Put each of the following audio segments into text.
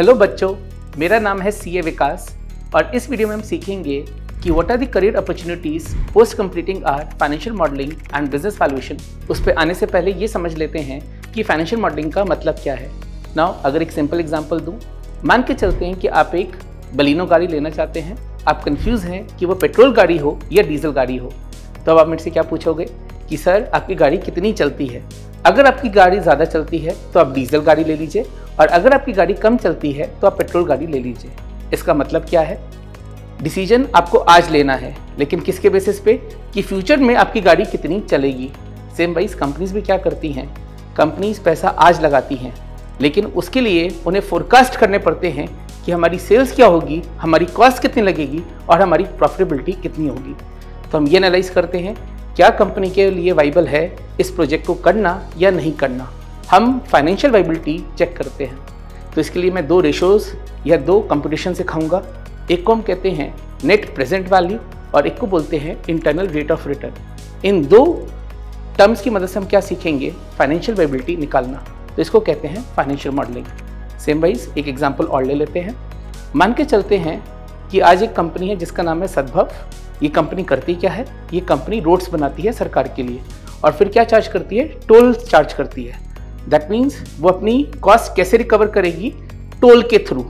Hello बच्चों, मेरा नाम है सी ए विकास और इस वीडियो में हम सीखेंगे कि what are the career opportunities post completing our financial modelling and business valuation उस पर आने से पहले ये समझ लेते हैं कि फाइनेंशियल मॉडलिंग का मतलब क्या है। नाउ अगर एक सिंपल एग्जांपल दूँ, मान के चलते हैं कि आप एक बलिनो गाड़ी लेना चाहते हैं। आप कंफ्यूज हैं कि वो पेट्रोल गाड़ी हो या डीजल गाड़ी हो। तो अब आप मेरे से क्या पूछोगे? कि सर, आपकी गाड़ी कितनी चलती है? अगर आपकी गाड़ी ज़्यादा चलती है तो आप डीजल गाड़ी ले लीजिए। और अगर आपकी गाड़ी कम चलती है तो आप पेट्रोल गाड़ी ले लीजिए। इसका मतलब क्या है? डिसीज़न आपको आज लेना है, लेकिन किसके बेसिस पे? कि फ्यूचर में आपकी गाड़ी कितनी चलेगी। सेम वाइज कंपनीज़ भी क्या करती हैं? कंपनीज़ पैसा आज लगाती हैं, लेकिन उसके लिए उन्हें फोरकास्ट करने पड़ते हैं कि हमारी सेल्स क्या होगी, हमारी कॉस्ट कितनी लगेगी और हमारी प्रॉफिटेबिलिटी कितनी होगी। तो हम ये एनालाइज करते हैं, क्या कंपनी के लिए वाइबल है, इस प्रोजेक्ट को करना या नहीं करना। हम फाइनेंशियल वाइबिलिटी चेक करते हैं। तो इसके लिए मैं दो रेशोज या दो कंपटीशन सिखाऊँगा एक को हम कहते हैं नेट प्रेजेंट वैल्यू और एक को बोलते हैं इंटरनल रेट ऑफ़ रिटर्न इन दो टर्म्स की मदद से हम क्या सीखेंगे? फाइनेंशियल वाइबिलिटी निकालना। तो इसको कहते हैं फाइनेंशियल मॉडलिंग सेम वाइज एक एग्ज़ाम्पल और ले लेते हैं। मान के चलते हैं कि आज एक कंपनी है जिसका नाम है सद्भव। ये कंपनी करती क्या है? ये कंपनी रोड्स बनाती है सरकार के लिए। और फिर क्या चार्ज करती है? टोल चार्ज करती है। दैट मीन्स वो अपनी कॉस्ट कैसे रिकवर करेगी? टोल के थ्रू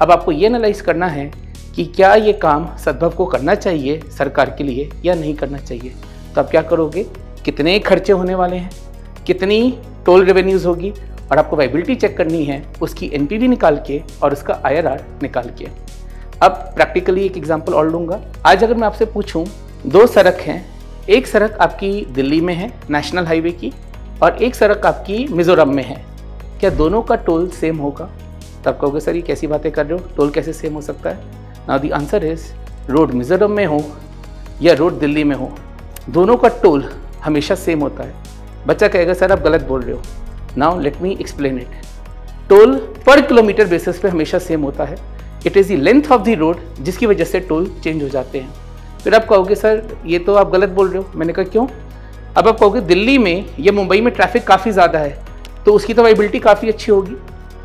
अब आपको ये एनालाइज करना है कि क्या ये काम सद्भव को करना चाहिए, सरकार के लिए, या नहीं करना चाहिए? तो आप क्या करोगे? कितने खर्चे होने वाले हैं? कितनी टोल रेवेन्यूज़ होगी? और आपको वाइबिलिटी चेक करनी है, उसकी एन निकाल के और उसका आईआरआर निकाल के. अब प्रैक्टिकली एक एग्ज़ाम्पल और लूँगा. आज अगर मैं आपसे पूछूँ, दो सड़क हैं. एक सड़क आपकी दिल्ली में है नेशनल हाईवे की. और एक सड़क आपकी मिज़ोरम में है। क्या दोनों का टोल सेम होगा? तब कहोगे, सर, ये कैसी बातें कर रहे हो? टोल कैसे सेम हो सकता है? Now the answer is road Mizoram में हो या रोड दिल्ली में हो, दोनों का टोल हमेशा सेम होता है। बच्चा कहेगा, सर, आप गलत बोल रहे हो। Now let me explain it toll पर किलोमीटर बेसिस पे हमेशा सेम होता है। It is the length of the road जिसकी वजह से टोल चेंज हो जाते हैं। फिर आप कहोगे, सर, ये तो आप गलत बोल रहे हो। मैंने कहा, क्यों? अब आप कहोगे दिल्ली में या मुंबई में ट्रैफ़िक काफ़ी ज़्यादा है तो उसकी तो वाइबिलिटी काफ़ी अच्छी होगी।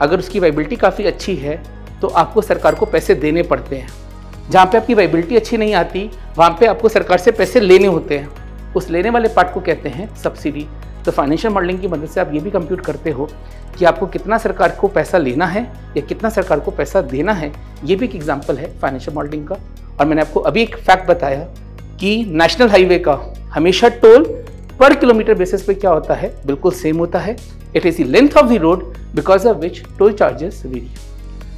अगर उसकी वाइबिलिटी काफ़ी अच्छी है तो आपको सरकार को पैसे देने पड़ते हैं। जहाँ पे आपकी वाइबिलिटी अच्छी नहीं आती, वहाँ पे आपको सरकार से पैसे लेने होते हैं। उस लेने वाले पार्ट को कहते हैं सब्सिडी तो फाइनेंशियल मॉडलिंग की मदद से आप ये भी कंप्यूट करते हो कि आपको कितना सरकार को पैसा लेना है या कितना सरकार को पैसा देना है। ये भी एक एग्ज़ाम्पल है फाइनेंशियल मॉडलिंग का। और मैंने आपको अभी एक फैक्ट बताया कि नेशनल हाईवे का हमेशा टोल पर किलोमीटर बेसिस पे क्या होता है? बिल्कुल सेम होता है। It is the length of the road because of which toll charges vary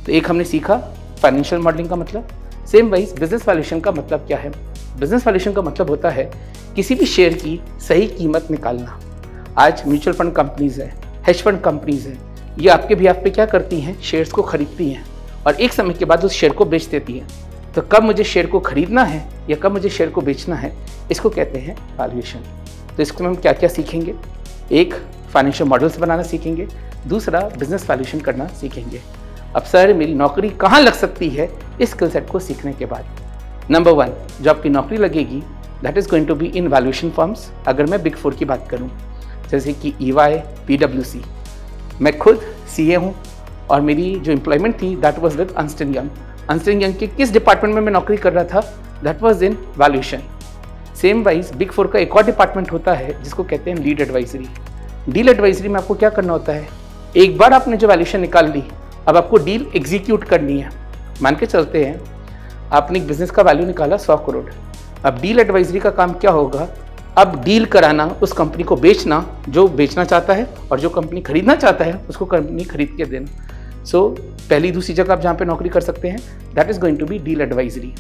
तो एक हमने सीखा फाइनेंशियल मॉडलिंग का मतलब। सेम वाइज बिज़नेस वैल्यूशन का मतलब क्या है? बिज़नेस वैल्यूशन का मतलब होता है किसी भी शेयर की सही कीमत निकालना। आज म्यूचुअल फंड कंपनीज़ है हेज फंड कंपनीज़ है, ये आपके भी आप पे क्या करती हैं? शेयर्स को खरीदती हैं और एक समय के बाद उस शेयर को बेच देती हैं। तो कब मुझे शेयर को खरीदना है या कब मुझे शेयर को बेचना है, इसको कहते हैं वैल्यूएशन तो इसको हम क्या क्या सीखेंगे? एक फाइनेंशियल मॉडल्स बनाना सीखेंगे। दूसरा बिज़नेस वैल्यूशन करना सीखेंगे। अब सर मेरी नौकरी कहाँ लग सकती है इस स्किल सेट को सीखने के बाद? नंबर वन जो आपकी नौकरी लगेगी that is going to be in valuation firms अगर मैं बिग फोर की बात करूँ, जैसे कि E Y P W C मैं खुद सी ए हूँ और मेरी जो एम्प्लॉयमेंट थी that was with Ernst Young Ernst Young के किस डिपार्टमेंट में मैं नौकरी कर रहा था? That was in valuation same wise big four का एक और डिपार्टमेंट होता है जिसको कहते हैं लीड एडवाइजरी डील एडवाइजरी में आपको क्या करना होता है? एक बार आपने जो वैल्यूशन निकाल ली अब आपको डील एग्जीक्यूट करनी है। मान के चलते हैं आपने एक बिज़नेस का वैल्यू निकाला सौ करोड़। अब डील एडवाइजरी का काम क्या होगा? अब डील कराना उस कंपनी को बेचना जो बेचना चाहता है और जो कंपनी खरीदना चाहता है उसको कंपनी खरीद के देना। सो so, पहली दूसरी जगह आप जहाँ पे नौकरी कर सकते हैं that is going to be deal advisory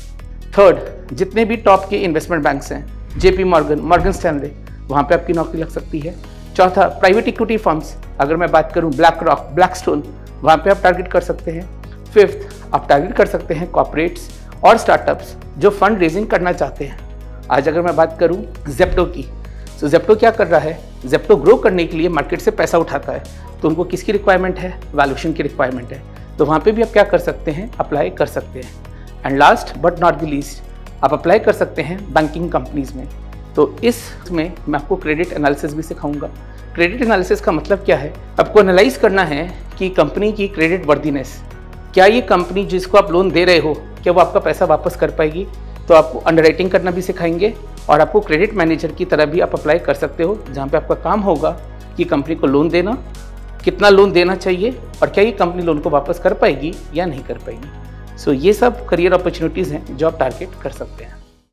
third जितने भी टॉप के इन्वेस्टमेंट बैंक्स हैं जेपी मॉर्गन मॉर्गन स्टैनले वहाँ पे आपकी नौकरी लग सकती है। चौथा प्राइवेट इक्विटी फर्म्स अगर मैं बात करूँ ब्लैक रॉक ब्लैक स्टोन वहाँ पर आप टारगेट कर सकते हैं। फिफ्थ आप टारगेट कर सकते हैं कॉपरेट्स और स्टार्टअप्स जो फंड रेजिंग करना चाहते हैं। आज अगर मैं बात करूँ जेप्टो की तो जेप्टो क्या कर रहा है? जेप्टो ग्रो करने के लिए मार्केट से पैसा उठाता है। तो उनको किसकी रिक्वायरमेंट है? वैल्यूशन की रिक्वायरमेंट है। तो वहाँ पे भी आप क्या कर सकते हैं? अप्लाई कर सकते हैं। And last but not the least आप अप्लाई कर सकते हैं बैंकिंग कंपनीज़ में। तो इसमें मैं आपको क्रेडिट एनालिसिस भी सिखाऊँगा। क्रेडिट एनालिसिस का मतलब क्या है? आपको एनालाइज करना है कि कंपनी की क्रेडिट वर्दीनेस क्या ये कंपनी जिसको आप लोन दे रहे हो, क्या वो आपका पैसा वापस कर पाएगी? तो आपको अंडर करना भी सिखाएँगे और आपको क्रेडिट मैनेजर की तरह भी आप अप्लाई कर सकते हो, जहाँ पे आपका काम होगा कि कंपनी को लोन देना, कितना लोन देना चाहिए और क्या ये कंपनी लोन को वापस कर पाएगी या नहीं कर पाएगी। सो so, ये सब करियर अपॉर्चुनिटीज़ हैं जो आप टारगेट कर सकते हैं।